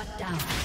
Shut down.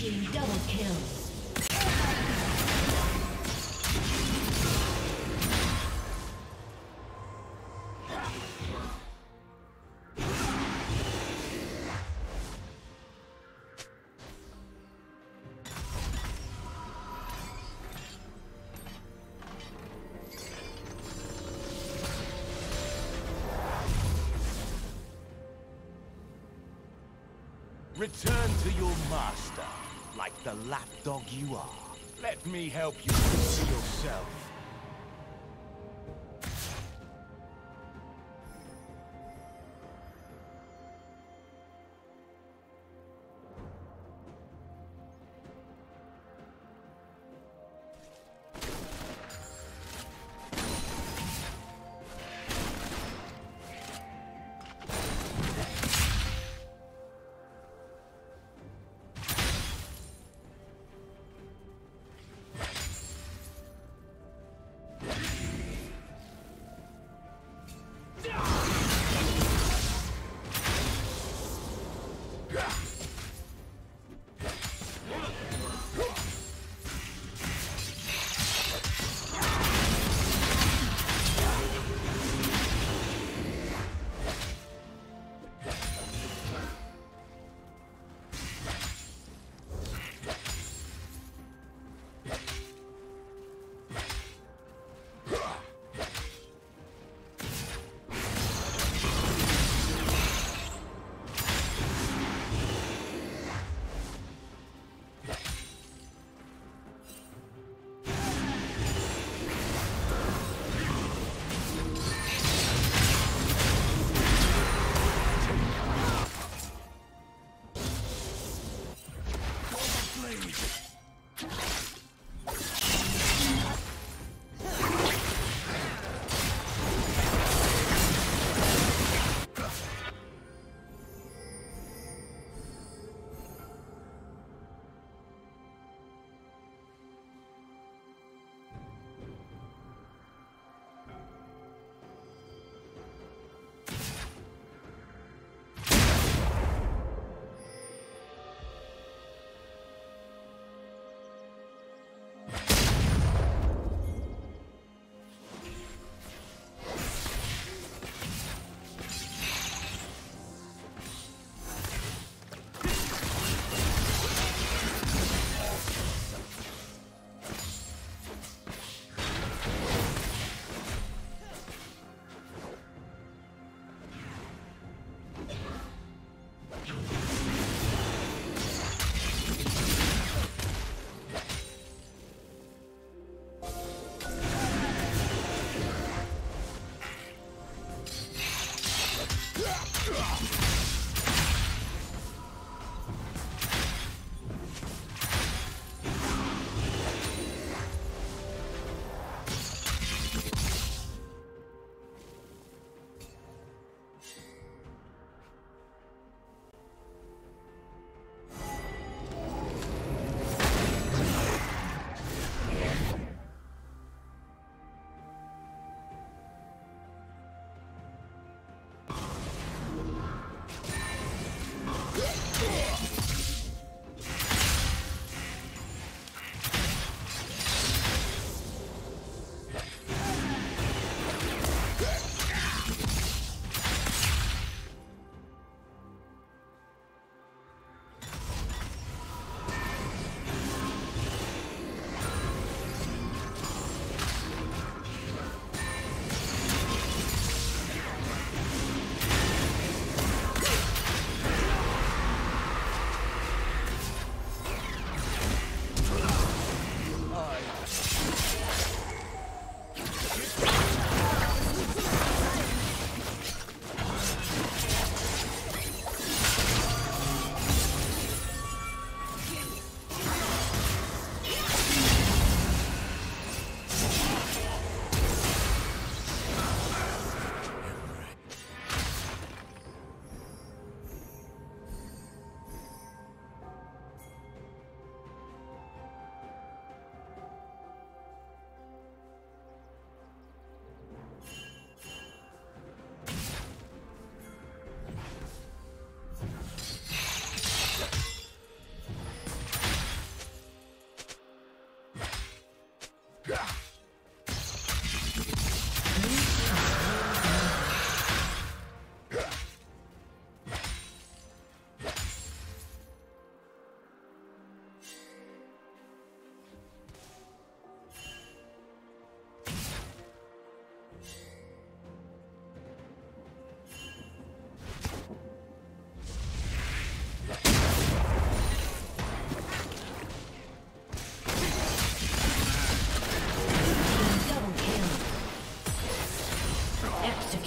Team double kill. Return to your master, the lapdog you are. Let me help you see yourself.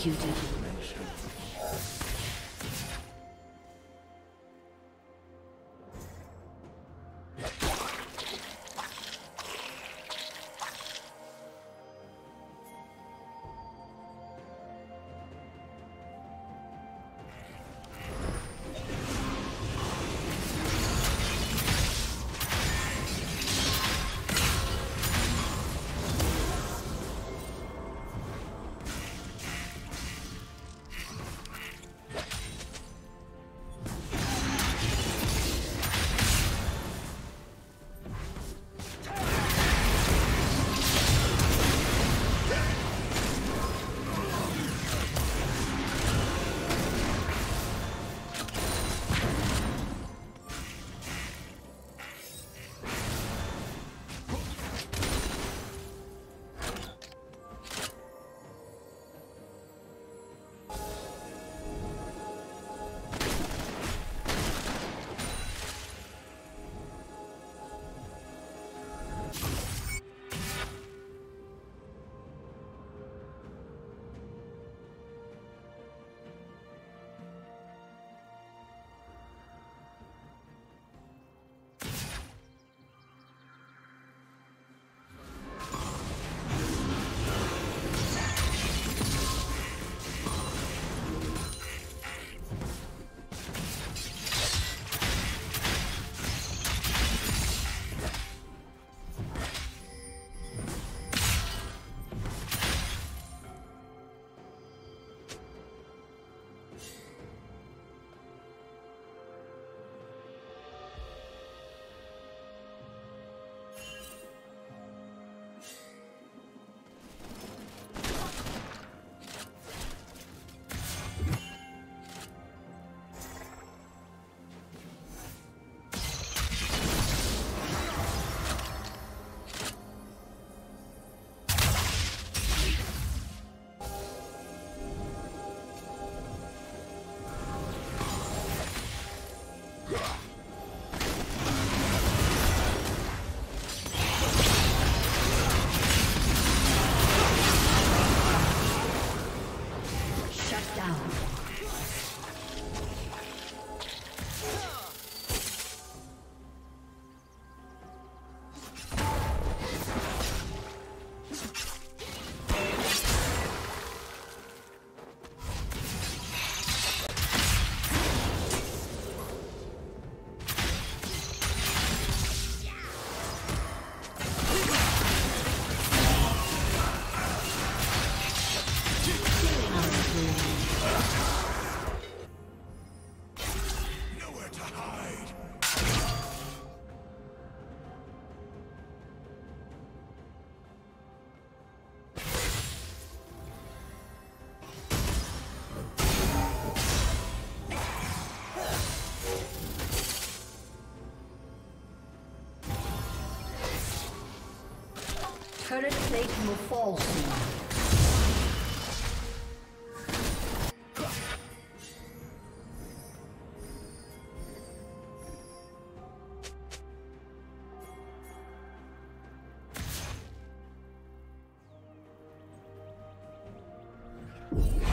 Executed. turret plate will fall soon. Yeah.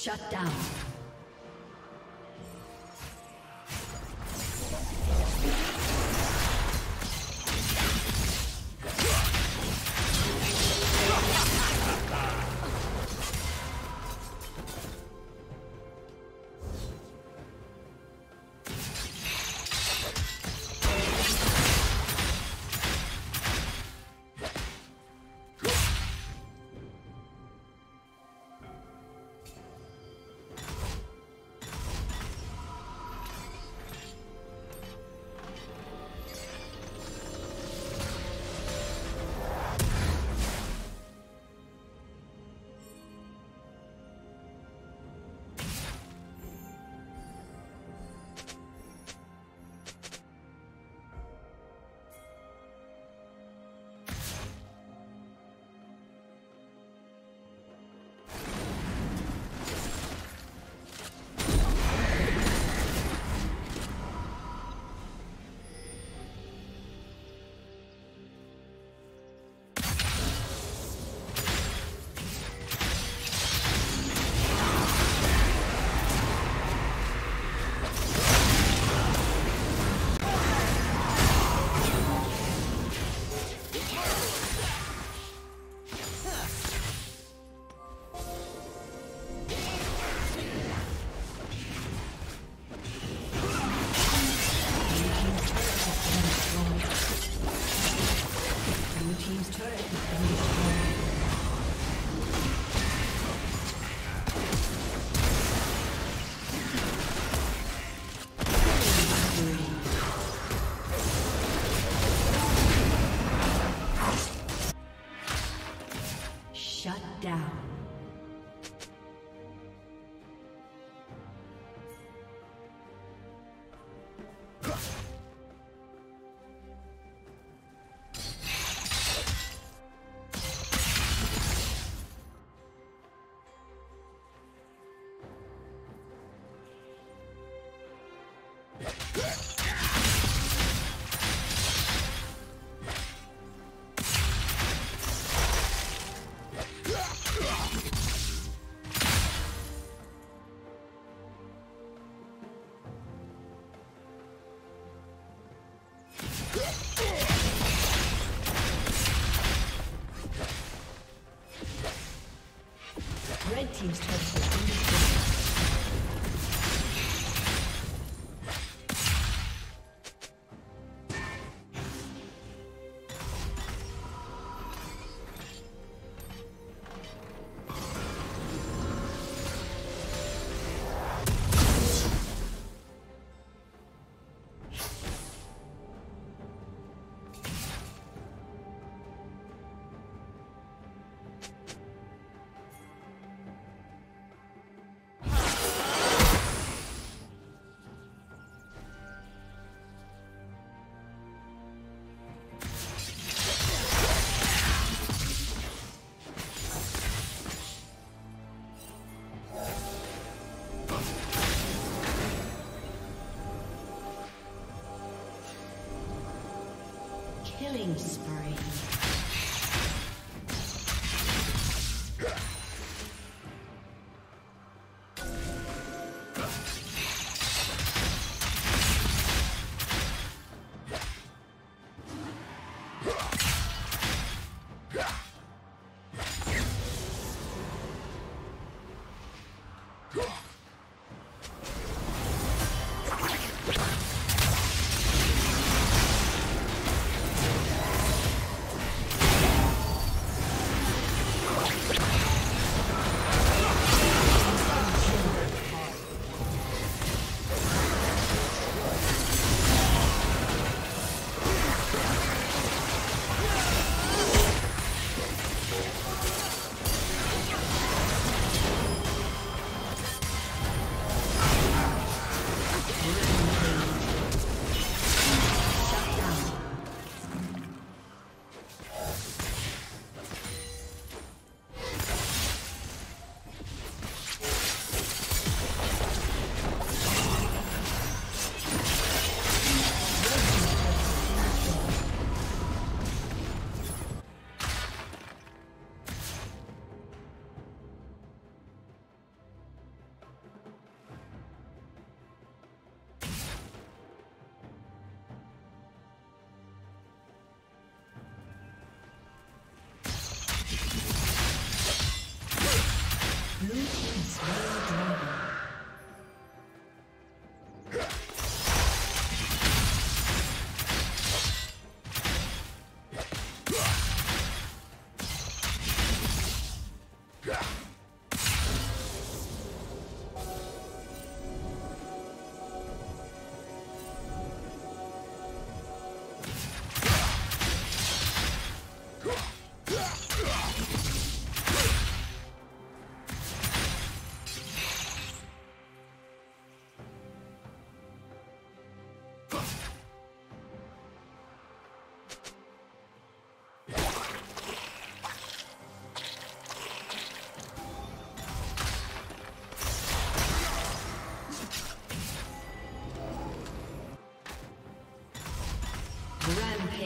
Shut down.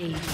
Rampage.